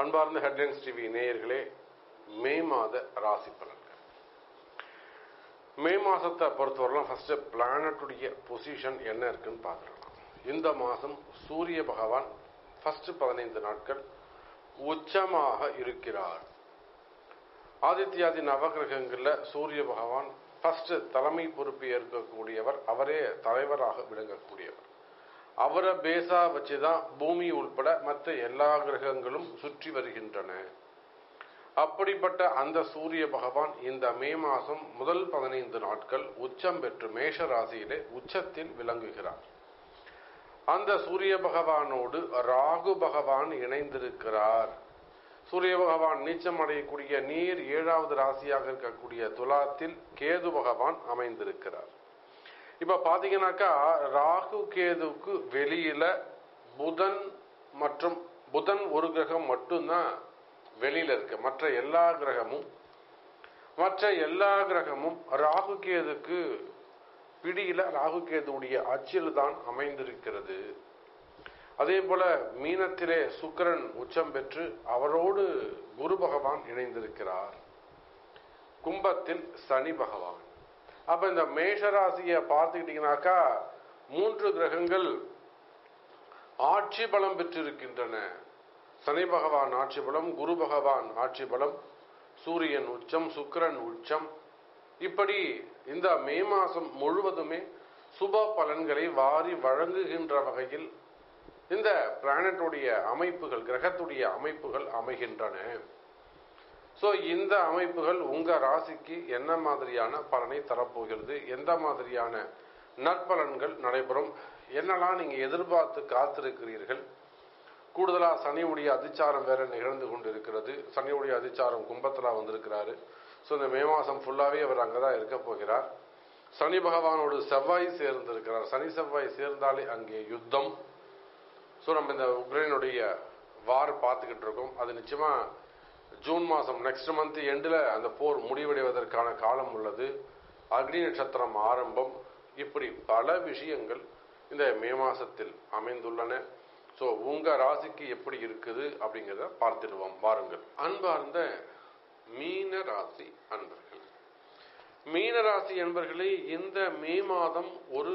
அன்பார்ந்த headlines TV நேயர்களே மே மாத ராசி பலன்கள். மே மாசத்தை பொறுத்தவரைலாம் ஃபர்ஸ்ட் பிளானட்டுடைய பொசிஷன் என்ன இருக்குன்னு பார்த்துடலாம் இந்த மாதம் சூரிய பகவான் ஃபர்ஸ்ட் பதினைந்து நாட்கள் உச்சமாக இருக்கிறார். ஆதித்யாதி நவகிரகங்களில் சூரிய பகவான் ஃபர்ஸ்ட் தலைமை பொறுப்பு ஏற்கக்கூடியவர் அவரே தலைவராக விளங்கக்கூடியவர். அவரை பேசா வச்சுதான் பூமி உள்பட மற்ற எல்லா கிரகங்களும் சுற்றி வருகின்றன. அப்படிப்பட்ட அந்த சூரிய பகவான் இந்த மே மாதம் முதல் பதினைந்து நாட்கள் உச்சம் பெற்று மேஷ ராசியிலே உச்சத்தில் விளங்குகிறார். அந்த சூரிய பகவானோடு ராகு பகவான் இணைந்திருக்கிறார். சூரிய பகவான் நீச்சம் அடையக்கூடிய நீர் ஏழாவது ராசியாக இருக்கக்கூடிய துலாத்தில் கேது பகவான் அமைந்திருக்கிறார். இப்ப பாத்தீங்கன்னாக்கா ராகு கேதுவுக்கு வெளியில புதன் மற்றும் புதன் ஒரு கிரகம் மட்டும்தான் வெளியில இருக்கு. மற்ற எல்லா கிரகமும் மற்ற எல்லா கிரகமும் ராகு கேதுக்கு பிடியில ராகு கேதுடைய அச்சில் தான் அமைந்திருக்கிறது. அதே போல மீனத்திலே சுக்கரன் உச்சம் பெற்று அவரோடு குரு பகவான் இணைந்திருக்கிறார். கும்பத்தில் சனி பகவான். அப்ப இந்த மேஷராசியை பார்த்துக்கிட்டிங்கனாக்கா மூன்று கிரகங்கள் ஆட்சி பலம் பெற்றிருக்கின்றன. சனி பகவான் ஆட்சி பலம் குரு பகவான் ஆட்சி பலம் சூரியன் உச்சம் சுக்கரன் உச்சம். இப்படி இந்த மே மாதம் முழுவதுமே சுப பலன்களை வாரி வழங்குகின்ற வகையில் இந்த பிளானட்டுடைய அமைப்புகள் கிரகத்துடைய அமைப்புகள் அமைகின்றன. ஸோ இந்த அமைப்புகள் உங்கள் ராசிக்கு என்ன மாதிரியான பலனை தரப்போகிறது? எந்த மாதிரியான நற்பலன்கள் நடைபெறும்? என்னெல்லாம் நீங்கள் எதிர்பார்த்து காத்திருக்கிறீர்கள்? கூடுதலாக சனியுடைய அதிச்சாரம் வேற நிகழ்ந்து கொண்டிருக்கிறது. சனியுடைய அதிச்சாரம் கும்பத்தில் வந்திருக்கிறாரு. ஸோ இந்த மே மாதம் ஃபுல்லாகவே அவர் அங்கே தான் இருக்க போகிறார். சனி பகவானோடு செவ்வாய் சேர்ந்திருக்கிறார். சனி செவ்வாய் சேர்ந்தாலே அங்கே யுத்தம். ஸோ நம்ம இந்த உக்ரைனுடைய வார் பார்த்துக்கிட்டு இருக்கோம். அது நிச்சயமாக ஜூன் மாதம் நெக்ஸ்ட் மந்த் எண்டில் அந்த போர் முடிவடைவதற்கான காலம் உள்ளது. அக்னி நட்சத்திரம் ஆரம்பம். இப்படி பல விஷயங்கள் இந்த மே மாதத்தில் அமைந்துள்ளன. ஸோ உங்கள் ராசிக்கு எப்படி இருக்குது அப்படிங்கிறத பார்த்துடுவோம் வாருங்கள். அன்பார்ந்த மீன ராசி அன்பர்கள். மீன ராசி அன்பர்களே இந்த மே மாதம் ஒரு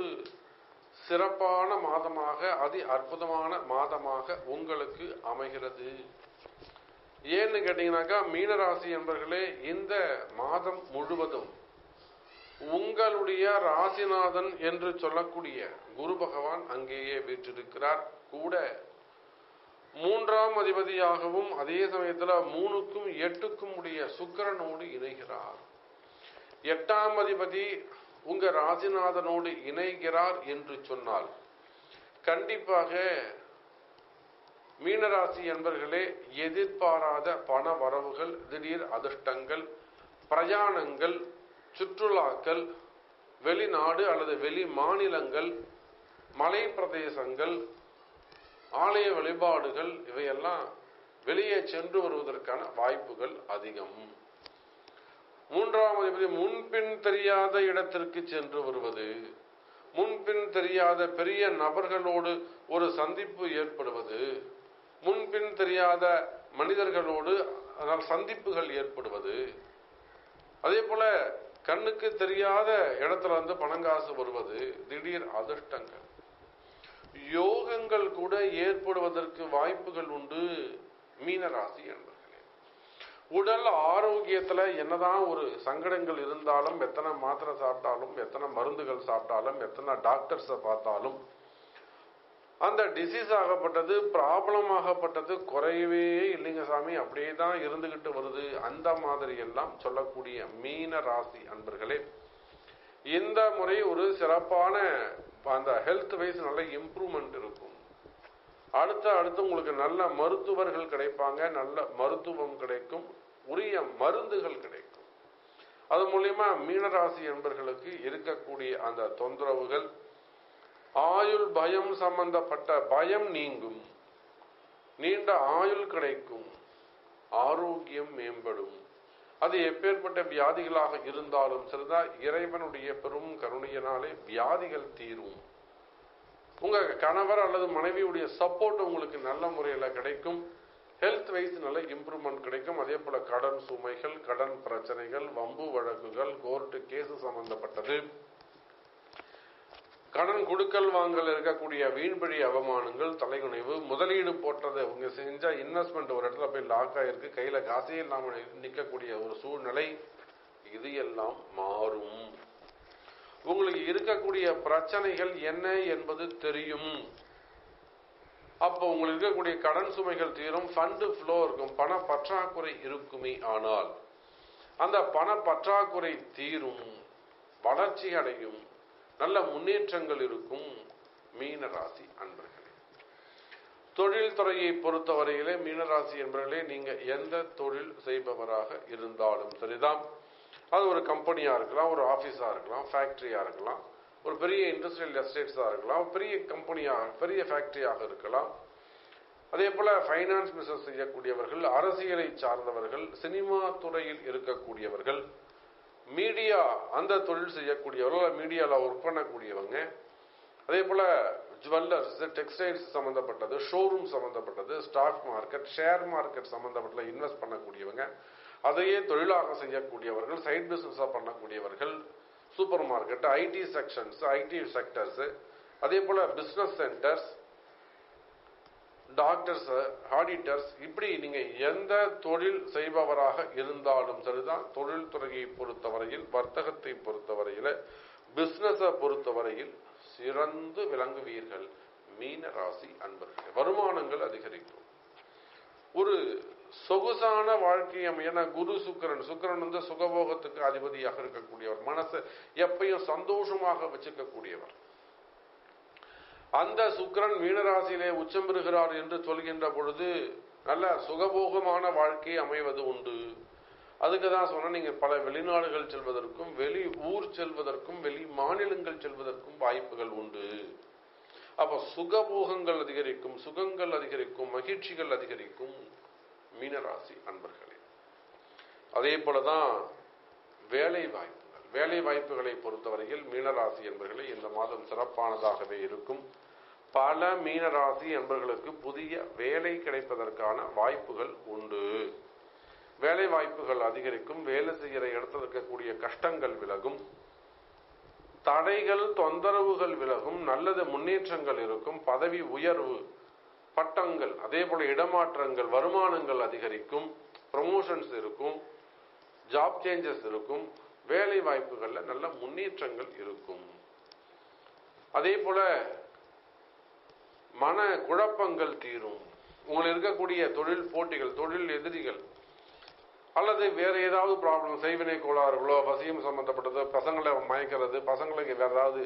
சிறப்பான மாதமாக அதி அற்புதமான மாதமாக உங்களுக்கு அமைகிறது. ஏன்னு கேட்டீங்கன்னாக்கா மீனராசி என்பர்களே இந்த மாதம் முழுவதும் உங்களுடைய ராசிநாதன் என்று சொல்லக்கூடிய குரு பகவான் அங்கேயே வீற்றிருக்கிறார். கூட மூன்றாம் அதிபதியாகவும் அதே சமயத்தில் மூணுக்கும் எட்டுக்கும் உடைய சுக்கரனோடு இணைகிறார். எட்டாம் அதிபதி உங்க ராசிநாதனோடு இணைகிறார் என்று சொன்னால் கண்டிப்பாக மீனராசி என்பர்களே எதிர்பாராத பண வரவுகள் திடீர் அதிர்ஷ்டங்கள் பிரயாணங்கள் சுற்றுலாக்கள் வெளிநாடு அல்லது வெளி மாநிலங்கள் மலை பிரதேசங்கள் ஆலய வழிபாடுகள் இவையெல்லாம் வெளியே சென்று வருவதற்கான வாய்ப்புகள் அதிகம். மூன்றாம் அதிபதி முன்பின் தெரியாத இடத்திற்கு சென்று வருவது. முன்பின் தெரியாத பெரிய நபர்களோடு ஒரு சந்திப்பு ஏற்படுவது. முன்பின் தெரியாத மனிதர்களோடு அதனால் சந்திப்புகள் ஏற்படுவது. அதே போல கண்ணுக்கு தெரியாத இடத்துல வந்து பணங்காசு வருவது. திடீர் அதிர்ஷ்டங்கள். யோகங்கள் கூட ஏற்படுவதற்கு வாய்ப்புகள் உண்டு மீனராசி என்பர்களே. உடல் ஆரோக்கியத்துல என்னதான் ஒரு சங்கடங்கள் இருந்தாலும் எத்தனை மாத்திரை சாப்பிட்டாலும் எத்தனை மருந்துகள் சாப்பிட்டாலும் எத்தனை டாக்டர்ஸை பார்த்தாலும் அந்த டிசீஸ் ஆகப்பட்டது ப்ராப்ளம் ஆகப்பட்டது குறையவே இல்லைங்க சாமி. அப்படியே தான் இருந்துகிட்டு வருது. அந்த மாதிரி எல்லாம் சொல்லக்கூடிய மீன ராசி அன்பர்களே இந்த முறை ஒரு சிறப்பான அந்த ஹெல்த் வைஸ் நல்ல இம்ப்ரூவ்மெண்ட் இருக்கும். அடுத்த அடுத்து உங்களுக்கு நல்ல மருத்துவர்கள் கிடைப்பாங்க. நல்ல மருத்துவம் கிடைக்கும். உரிய மருந்துகள் கிடைக்கும். அது மூலியமா மீனராசி என்பர்களுக்கு இருக்கக்கூடிய அந்த தொந்தரவுகள் ஆயுள் பயம் சம்பந்தப்பட்ட பயம் நீங்கும். நீண்ட ஆயுள் கிடைக்கும். ஆரோக்கியம் மேம்படும். அது எப்பேற்பட்ட வியாதிகளாக இருந்தாலும் சரிதா இறைவனுடைய பெரும் கருணையினாலே வியாதிகள் தீரும். உங்க கணவர் அல்லது மனைவியுடைய சப்போர்ட் உங்களுக்கு நல்ல முறையில் கிடைக்கும். ஹெல்த் வைஸ் நல்ல இம்ப்ரூவ்மெண்ட் கிடைக்கும். அதே போல கடன் சுமைகள் கடன் பிரச்சனைகள் வம்பு வழக்குகள் கோர்ட்டு கேஸ் சம்பந்தப்பட்டது. கடன் கொடுக்கல் வாங்கல் இருக்கக்கூடிய வீண்பழி அவமானங்கள் தலைகுனிவு முதலீடு போட்டது அவங்க செஞ்ச இன்வெஸ்ட்மெண்ட் ஒரு இடத்துல போய் லாக் ஆயிருக்கு கையில காசே இல்லாமல் நிற்கக்கூடிய ஒரு சூழ்நிலை இது எல்லாம் மாறும். உங்களுக்கு இருக்கக்கூடிய பிரச்சனைகள் என்ன என்பது தெரியும். அப்போ உங்களுக்கு இருக்கக்கூடிய கடன் சுமைகள் தீரும் ஃபண்டு ஃப்ளோ இருக்கும் பண பற்றாக்குறை இருக்குமே ஆனால் அந்த பண பற்றாக்குறை தீரும் வளர்ச்சி அடையும் நல்ல முன்னேற்றங்கள் இருக்கும் மீனராசி அன்பர்களே. தொழில் துறையை பொறுத்தவரையிலே மீனராசி என்பவர்களே நீங்க எந்த தொழில் செய்பவராக இருந்தாலும் சரிதான். அது ஒரு கம்பெனியா இருக்கலாம் ஒரு ஆபீஸா இருக்கலாம் ஃபேக்டரியா இருக்கலாம் ஒரு பெரிய இண்டஸ்ட்ரியல் எஸ்டேட்ஸா இருக்கலாம் பெரிய கம்பெனியாக பெரிய ஃபேக்டரியாக இருக்கலாம். அதே போல ஃபைனான்ஸ் பிசினஸ் செய்யக்கூடியவர்கள் அரசியலை சார்ந்தவர்கள் சினிமா துறையில் இருக்கக்கூடியவர்கள் மீடியா அந்த தொழில் செய்யக்கூடியவர்கள் மீடியாவில் ஒர்க் பண்ணக்கூடியவங்க அதே போல ஜுவல்லர்ஸ் டெக்ஸ்டைல்ஸ் சம்பந்தப்பட்டது ஷோரூம் சம்பந்தப்பட்டது ஸ்டாக் மார்க்கெட் ஷேர் மார்க்கெட் சம்பந்தப்பட்ட இன்வெஸ்ட் பண்ணக்கூடியவங்க அதையே தொழிலாக செய்யக்கூடியவர்கள் சைட் பிஸ்னஸாக பண்ணக்கூடியவர்கள் super market IT sections IT sectors அதே போல பிஸ்னஸ் சென்டர்ஸ் டாக்டர்ஸ் ஆடிட்டர்ஸ் இப்படி நீங்க எந்த தொழில் செய்பவராக இருந்தாலும் சரிதான். தொழில் துறையை பொறுத்தவரையில் வர்த்தகத்தை பொறுத்தவரையில பிசினஸ பொறுத்தவரையில் சிறந்து விளங்குவீர்கள். மீன ராசி அன்பர்கள் வருமானங்கள் அதிகரிக்கும். ஒரு சொகுசான வாழ்க்கை ஏன்னா குரு சுக்கரன் சுக்கரன் வந்து சுகபோகத்துக்கு அதிபதியாக இருக்கக்கூடியவர் மனசை எப்பயும் சந்தோஷமாக வச்சுக்கக்கூடியவர். அந்த சுக்கரன் மீனராசியிலே உச்சம் பெறுகிறார் என்று சொல்கின்ற பொழுது நல்ல சுகபோகமான வாழ்க்கை அமைவது உண்டு. அதுக்கு தான் சொன்ன நீங்க பல வெளிநாடுகள் செல்வதற்கும் வெளி ஊர் செல்வதற்கும் வெளி மாநிலங்கள் செல்வதற்கும் வாய்ப்புகள் உண்டு. அப்ப சுகபோகங்கள் அதிகரிக்கும் சுகங்கள் அதிகரிக்கும் மகிழ்ச்சிகள் அதிகரிக்கும் மீனராசி அன்பர்களே. அதே போலதான் வேலை வாய்ப்புகள் வேலை வாய்ப்புகளை பொறுத்தவரையில் மீனராசி என்பர்களே இந்த மாதம் சிறப்பானதாகவே இருக்கும். பல மீனராசி என்பர்களுக்கு புதிய வேலை கிடைப்பதற்கான வாய்ப்புகள் உண்டு. வேலை வாய்ப்புகள் அதிகரிக்கும் வேலை செய்கிற இடத்துல இருக்கக்கூடிய கஷ்டங்கள் விலகும் தடைகள் தொந்தரவுகள் விலகும் நல்லது முன்னேற்றங்கள் இருக்கும் பதவி உயர்வு பட்டங்கள் அதே போல இடமாற்றங்கள் வருமானங்கள் அதிகரிக்கும் ப்ரமோஷன்ஸ் இருக்கும் ஜாப் சேஞ்சஸ் இருக்கும் வேலை வாய்ப்புகள்ல நல்ல முன்னேற்றங்கள் இருக்கும். அதே போல மன குழப்பங்கள் தீரும். உங்களுக்கு இருக்கக்கூடிய தொழில் போட்டிகள் தொழில் எதிரிகள் அல்லது வேற ஏதாவது ப்ராப்ளம் செய்வினை கோளாறுகளோ வசியம் சம்பந்தப்பட்டது பசங்களை மயக்கிறது பசங்களுக்கு வேற ஏதாவது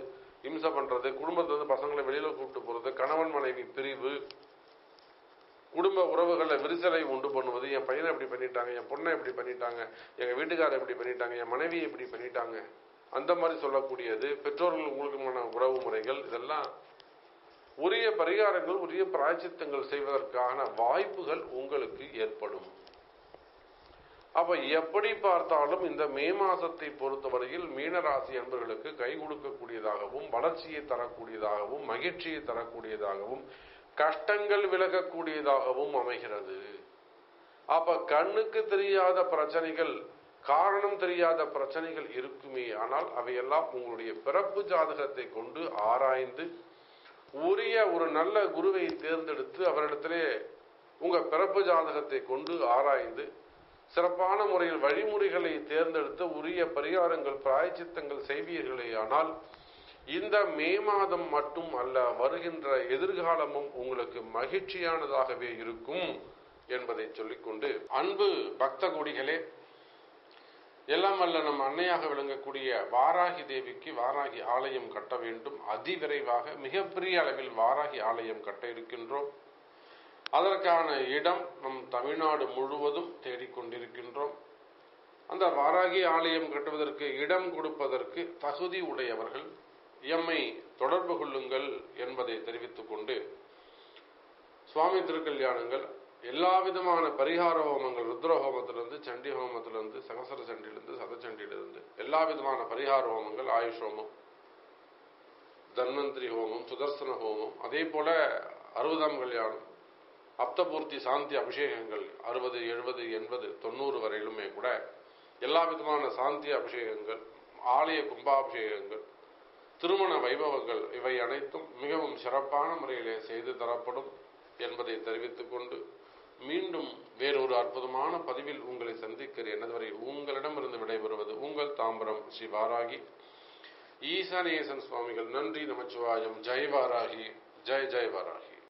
இம்சை பண்றது குடும்பத்துல இருந்து பசங்களை வெளியில கூப்பிட்டு போறது கணவன் மனைவி பிரிவு குடும்ப உறவுகளில் விரிசலை உண்டு பண்ணுவது என் பையனை இப்படி பண்ணிட்டாங்க என் பொண்ணை இப்படி பண்ணிட்டாங்க எங்க வீட்டுக்காரர் இப்படி பண்ணிட்டாங்க என் மனைவியை இப்படி பண்ணிட்டாங்க. அந்த மாதிரி சொல்லக்கூடியது பெற்றோர்கள் உங்களுக்குமான உறவு முறைகள் இதெல்லாம் உரிய பரிகாரங்கள் உரிய பிராய்ச்சித்தங்கள் செய்வதற்கான வாய்ப்புகள் உங்களுக்கு ஏற்படும். அப்ப எப்படி பார்த்தாலும் இந்த மே மாசத்தை பொறுத்தவரையில் மீனராசி அன்பர்களுக்கு கை கொடுக்கக்கூடியதாகவும் வளர்ச்சியை தரக்கூடியதாகவும் மகிழ்ச்சியை தரக்கூடியதாகவும் கஷ்டங்கள் விலகக்கூடியதாகவும் அமைகிறது. அப்ப கண்ணுக்கு தெரியாத பிரச்சனைகள் காரணம் தெரியாத பிரச்சனைகள் இருக்குமே ஆனால் அவையெல்லாம் உங்களுடைய பிறப்பு ஜாதகத்தை கொண்டு ஆராய்ந்து உரிய ஒரு நல்ல குருவை தேர்ந்தெடுத்து அவரிடத்திலே உங்க பிறப்பு ஜாதகத்தை கொண்டு ஆராய்ந்து சிறப்பான முறையில் வழிமுறைகளை தேர்ந்தெடுத்து உரிய பரிகாரங்கள் பிராயச்சித்தங்கள் செய்வீர்களே ஆனால் இந்த மே மாதம் மட்டும் அல்ல வருகின்ற எதிர்காலமும் உங்களுக்கு மகிழ்ச்சியானதாகவே இருக்கும் என்பதை சொல்லிக்கொண்டு அன்பு பக்த கொடிகளே எல்லாம் அல்ல நம் அன்னையாக விளங்கக்கூடிய வாராகி தேவிக்கு வாராகி ஆலயம் கட்ட வேண்டும். அதிவிரைவாக மிகப்பெரிய அளவில் வாராகி ஆலயம் கட்ட இருக்கின்றோம். அதற்கான இடம் நம் தமிழ்நாடு முழுவதும் தேடிக்கொண்டிருக்கின்றோம் அந்த வாராகி ஆலயம் கட்டுவதற்கு இடம் கொடுப்பதற்கு தகுதி உடையவர்கள் எம்மை தொடர்பு கொள்ளுங்கள் என்பதை தெரிவித்துக் கொண்டு சுவாமி திருக்கல்யாணங்கள் எல்லா விதமான பரிகார ஹோமங்கள் ருத்ர ஹோமத்திலிருந்து சண்டி ஹோமத்திலிருந்து சகசர சண்டிலிருந்து சதச்சண்டியிலிருந்து எல்லா விதமான பரிகார ஹோமங்கள் ஆயுஷ் ஹோமம் தன்வந்திரி ஹோமம் சுதர்சன ஹோமம் அதே போல அறுபதாம் கல்யாணம் அப்தபூர்த்தி சாந்தி அபிஷேகங்கள் அறுபது எழுபது எண்பது தொண்ணூறு வரையிலுமே கூட எல்லா விதமான சாந்தி அபிஷேகங்கள் ஆலய கும்பாபிஷேகங்கள் திருமண வைபவங்கள் இவை அனைத்தும் மிகவும் சிறப்பான முறையிலே செய்து தரப்படும் என்பதை தெரிவித்துக் கொண்டு மீண்டும் வேறொரு அற்புதமான பதிவில் உங்களை சந்திக்கிறேன். அதுவரை உங்களிடமிருந்து விடைபெறுவது உங்கள் தாம்பரம் ஸ்ரீ வாராகி ஈசானேசன் சுவாமிகள் நன்றி நமச்சிவாயம். ஜெய் வாராகி ஜெய் ஜெய் வாராகி